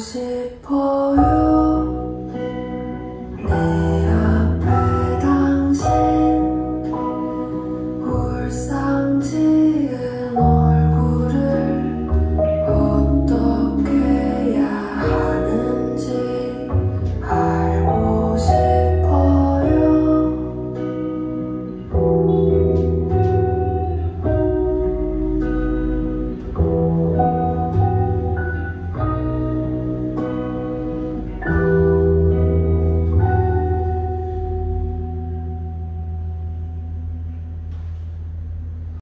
싶어요